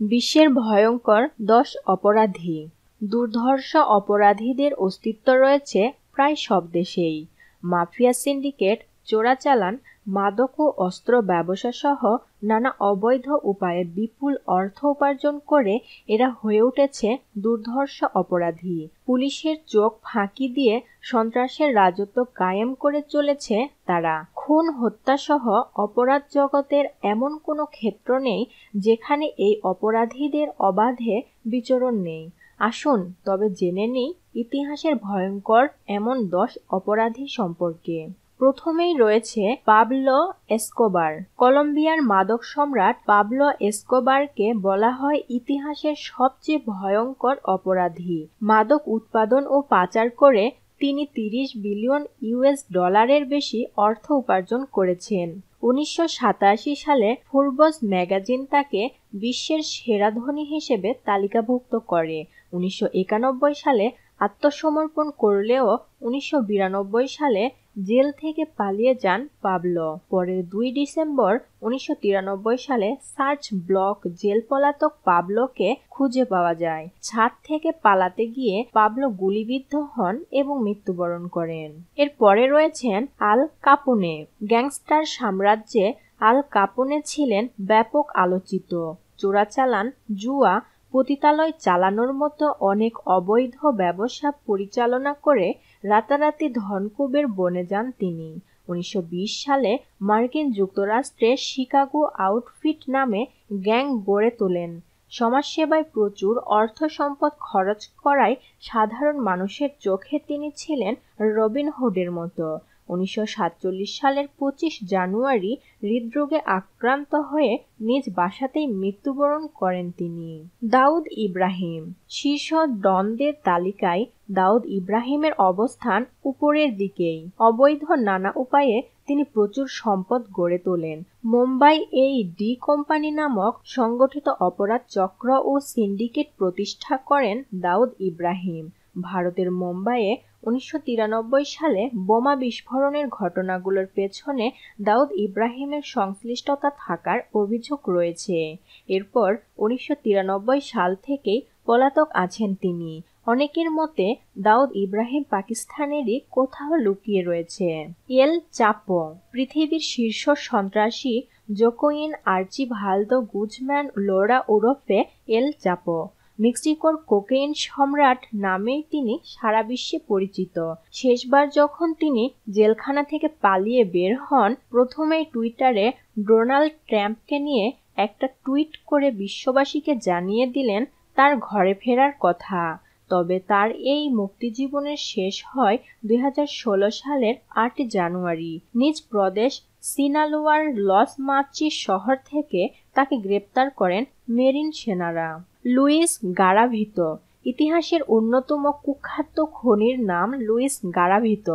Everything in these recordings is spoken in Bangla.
বিশ্বের ভয়ঙ্কর দশ অপরাধী। দুর্ধর্ষ অপরাধীদের অস্তিত্ব রয়েছে প্রায় সব দেশেই। মাফিয়া সিন্ডিকেট চোরাচালান, মাদক ও অস্ত্র ব্যবসাসহ নানা অবৈধ উপায়ে বিপুল অর্থ উপার্জন করে এরা হয়ে উঠেছে দুর্ধর্ষ অপরাধী। পুলিশের চোখ ফাঁকি দিয়ে সন্ত্রাসের রাজত্ব কায়েম করে চলেছে তারা। খুন, হত্যাসহ অপরাধ জগতের এমন কোনো ক্ষেত্র নেই যেখানে এই অপরাধীদের অবাধে বিচরণ নেই। আসুন, তবে জেনে নিই ইতিহাসের ভয়ঙ্কর এমন দশ অপরাধী সম্পর্কে। প্রথমেই রয়েছে পাবলো এসকোবার। কলম্বিয়ার মাদক সম্রাট পাবলো এসকোবারকে বলা হয় ইতিহাসের সবচেয়ে ভয়ঙ্কর অপরাধী। মাদক উৎপাদন ও পাচার করে তিনি তিরিশ বিলিয়ন ইউএস ডলারের বেশি অর্থ উপার্জন করেছেন। উনিশশো সাতাশি সালে ফুরবস ম্যাগাজিন তাকে বিশ্বের সেরা ধনী হিসেবে তালিকাভুক্ত করে। উনিশশো একানব্বই সালে আত্মসমর্পণ করলেও উনিশশো বিরানব্বই সালে জেল থেকে পালিয়ে যান পাবলো। পরে দুই ডিসেম্বর উনিশশো তিরানব্বই সালে সার্চ ব্লক জেল পলাতক পাবলোকে খুঁজে পাওয়া যায়। ছাদ থেকে পালাতে গিয়ে পাবলো গুলিবিদ্ধ হন এবং মৃত্যুবরণ করেন। এর পরে রয়েছেন আল কাপুনে। গ্যাংস্টার সাম্রাজ্যে আল কাপুনে ছিলেন ব্যাপক আলোচিত। চোরাচালান, জুয়া, পতিতালয় চালানোর মতো অনেক অবৈধ ব্যবসা পরিচালনা করে রাতারাতি ধনকুবের বনে যান তিনি। উনিশশো বিশ সালে মার্কিন যুক্তরাষ্ট্রে শিকাগো আউটফিট নামে গ্যাং গড়ে তোলেন। সমাজসেবায় প্রচুর অর্থ সম্পদ খরচ করায় সাধারণ মানুষের চোখে তিনি ছিলেন রবিন হুডের মতো। উনিশশো সালের পঁচিশ জানুয়ারি হৃদরোগে আক্রান্ত হয়ে নিজ বাসাতেই মৃত্যুবরণ করেন তিনি। দাউদ ইব্রাহিম। শীর্ষ দ্বন্দ্বের তালিকায় দাউদ ইব্রাহিমের অবস্থান উপরের দিকেই। অবৈধ নানা উপায়ে তিনি প্রচুর সম্পদ গড়ে তোলেন। মুম্বাই এই ডি কোম্পানি নামক সংগঠিত অপরাধ চক্র ও সিন্ডিকেট প্রতিষ্ঠা করেন দাউদ ইব্রাহিম। ভারতের মুম্বাইয়ে উনিশশো তিরানব্বই সালে বোমা বিস্ফোরণের ঘটনাগুলোর পেছনে দাউদ ইব্রাহিমের সংশ্লিষ্টতা থাকার অভিযোগ রয়েছে। এরপর উনিশশো তিরানব্বই সাল থেকেই পলাতক আছেন তিনি। অনেকের মতে দাউদ ইব্রাহিম পাকিস্তানেরই কোথাও লুকিয়ে রয়েছে। এল চাপো, পৃথিবীর শীর্ষ সন্ত্রাসী জোকোইন আর্চি ভালদো গুজম্যান লোরা ওরফে এল চাপো মেক্সিকোর কোকেইন সম্রাট নামেই তিনি সারা বিশ্বে পরিচিত। শেষবার যখন তিনি জেলখানা থেকে পালিয়ে বের হন, প্রথমেই টুইটারে ডোনাল্ড ট্রাম্পকে নিয়ে একটা টুইট করে বিশ্ববাসীকে জানিয়ে দিলেন তার ঘরে ফেরার কথা। তবে তার এই মুক্তিজীবনের শেষ হয় দুই হাজার ষোলো সালের আট জানুয়ারি। নিজ প্রদেশ সিনালোয়ার লস মাচি শহর থেকে তাকে গ্রেপ্তার করেন মেরিন সেনারা। Luis Garavito. ইতিহাসের অন্যতম কুখ্যাত খনির নাম লুইস গারাভিত।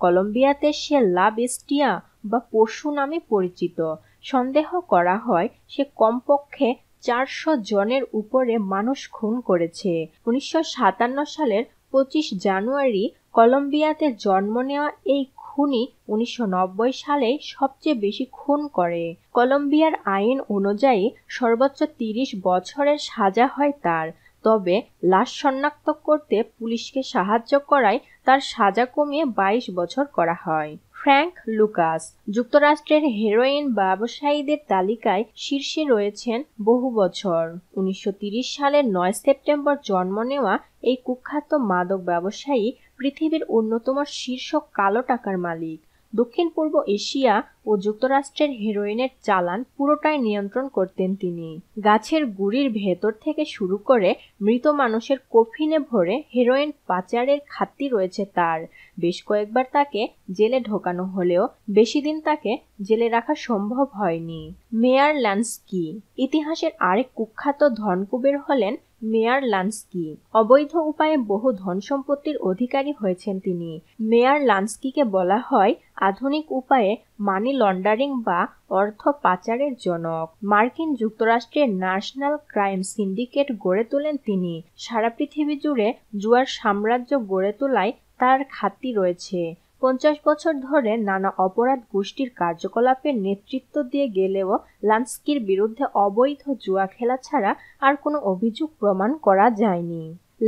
কলম্বিয়াতে সে লা বেস্টিয়া বা পশু নামে পরিচিত। সন্দেহ করা হয় সে কমপক্ষে চারশো জনের উপরে মানুষ খুন করেছে। উনিশশো সাতান্ন সালের পঁচিশ জানুয়ারি কলম্বিয়াতে জন্ম নেওয়া এই খুনি উনিশশো সালে সবচেয়ে বেশি খুন করে। কলম্বিয়ার আইন অনুযায়ী সর্বোচ্চ তিরিশ বছরের সাজা হয় তার। তবে লাশ শনাক্ত করতে পুলিশকে সাহায্য করায় তার সাজা কমিয়ে বাইশ বছর করা হয়। ফ্র্যাঙ্ক লুকাস যুক্তরাষ্ট্রের হেরোইন ব্যবসায়ীদের তালিকায় শীর্ষে রয়েছেন বহু বছর। উনিশশো সালের নয় সেপ্টেম্বর জন্ম নেওয়া এই কুখ্যাত মাদক ব্যবসায়ী পৃথিবীর অন্যতম শীর্ষ কালো টাকার মালিক। দক্ষিণ পূর্ব এশিয়া ও যুক্তরাষ্ট্রের হেরোইনের চালান পুরোটাই নিয়ন্ত্রণ করতেন তিনি। গাছের গুড়ির ভেতর থেকে শুরু করে মৃত মানুষের কফিনে ভরে হেরোইন পাচারের খাতি রয়েছে তার। বেশ কয়েকবার তাকে জেলে ঢোকানো হলেও বেশি দিন তাকে জেলে রাখা সম্ভব হয়নি। মেয়ার ল্যান্সকি ইতিহাসের আরেক কুখ্যাত ধনকুবের হলেন মেয়ার লান্সকি অবৈধ উপায়ে বহু ধন সম্পত্তির অধিকারী হয়েছেন তিনি। মেয়ার লান্সকিকে বলা হয় আধুনিক উপায়ে মানি লন্ডারিং বা অর্থ পাচারের জনক। মার্কিন যুক্তরাষ্ট্রের ন্যাশনাল ক্রাইম সিন্ডিকেট গড়ে তোলেন তিনি। সারা পৃথিবী জুড়ে জুয়ার সাম্রাজ্য গড়ে তোলায় তার খাতি রয়েছে। পঞ্চাশ বছর ধরে নানা অপরাধ গোষ্ঠীর কার্যকলাপের নেতৃত্ব দিয়ে গেলেও লান্সকির বিরুদ্ধে অবৈধ জুয়া খেলা ছাড়া আর কোনো অভিযোগ প্রমাণ করা যায়নি।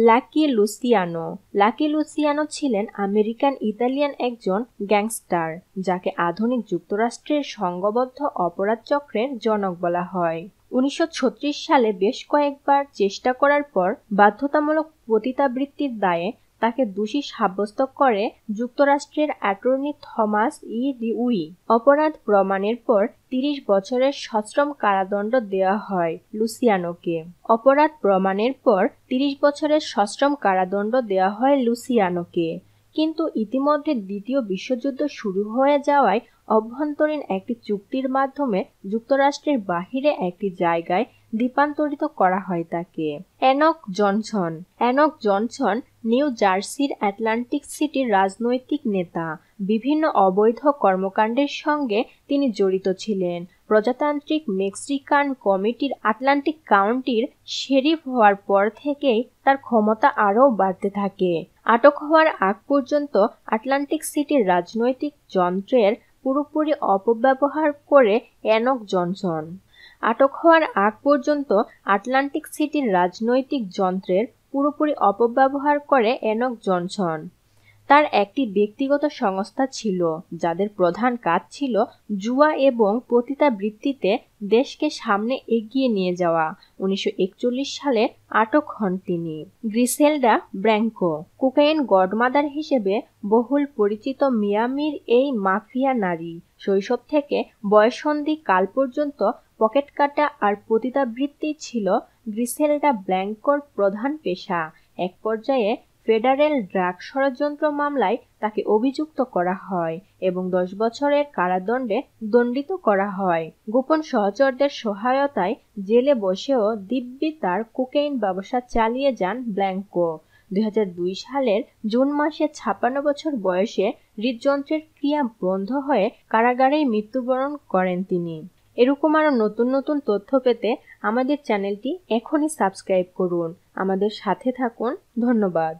Lucky Luciano. লাকি লুসিয়ানো ছিলেন আমেরিকান ইতালিয়ান একজন গ্যাংস্টার, যাকে আধুনিক যুক্তরাষ্ট্রের সংঘবদ্ধ অপরাধ চক্রের জনক বলা হয়। উনিশশো ছত্রিশ সালে বেশ কয়েকবার চেষ্টা করার পর বাধ্যতামূলক পতিতাবৃত্তির দায়ে তাকে দোষী সাব্যস্ত করে যুক্তরাষ্ট্রের অ্যাটর্নি থমাস ই উই। অপরাধ প্রমাণের পর তিরিশ বছরের সশ্রম কারাদণ্ড দেওয়া হয় লুসিয়ানোকে। অপরাধ প্রমাণের পর তিরিশ বছরের সশ্রম কারাদণ্ড দেওয়া হয় লুসিয়ানোকে। কিন্তু ইতিমধ্যে দ্বিতীয় বিশ্বযুদ্ধ শুরু হয়ে যাওয়ায় অভ্যন্তরীণ একটি চুক্তির মাধ্যমে যুক্তরাষ্ট্রের বাহিরে একটি জায়গায় দ্বীপান্তরিত করা হয় তাকে। Enoch Johnson. Enoch Johnson New জার্সির অ্যাটলান্টিক সিটির রাজনৈতিক নেতা। বিভিন্ন অবৈধ কর্মকাণ্ডের সঙ্গে তিনি জড়িত ছিলেন। প্রজাতান্ত্রিক মেক্সিকান কমিটির আটলান্টিক কাউন্টির শেরিফ হওয়ার পর থেকেই তার ক্ষমতা আরও বাড়তে থাকে। আটক হওয়ার আগ পর্যন্ত আটলান্টিক সিটির রাজনৈতিক যন্ত্রের পুরোপুরি অপব্যবহার করে অ্যানক জনসন। আটক হওয়ার আগ পর্যন্ত আটলান্টিক সিটির রাজনৈতিক যন্ত্রের পুরোপুরি অপব্যবহার করে এনক জনসন। তার একটি ব্যক্তিগত সংস্থা ছিল, যাদের প্রধান কাজ ছিল জুয়া এবং পতিতাবৃত্তিতে দেশকে সামনে এগিয়ে নিয়ে যাওয়া। উনিশশো একচল্লিশ সালে আটক হন তিনি। গ্রিসেলডা ব্র্যাঙ্কো, কোকাইন গডমাদার হিসেবে বহুল পরিচিত মিয়ামির এই মাফিয়া নারী। শৈশব থেকে বয়সন্ধি কাল পর্যন্ত পকেট কাটা আর পতিতাবৃত্তি ছিল গ্রিসেলডা ব্ল্যাঙ্কোর প্রধান পেশা। এক পর্যায়ে ফেডারেল ড্রাগ ষড়যন্ত্র মামলায় তাকে অভিযুক্ত করা হয় এবং দশ বছরের কারাদণ্ডে দণ্ডিত করা হয়। গোপন সহচরদের সহায়তায় জেলে বসেও দিব্যি তার কোকেইন ব্যবসা চালিয়ে যান ব্ল্যাঙ্কো। দুই হাজার দুই সালের জুন মাসে ছাপ্পান্ন বছর বয়সে হৃদযন্ত্রের ক্রিয়া বন্ধ হয়ে কারাগারেই মৃত্যুবরণ করেন তিনি। এরকম আরও নতুন নতুন তথ্য পেতে আমাদের চ্যানেলটি এখনই সাবস্ক্রাইব করুন। আমাদের সাথে থাকুন। ধন্যবাদ।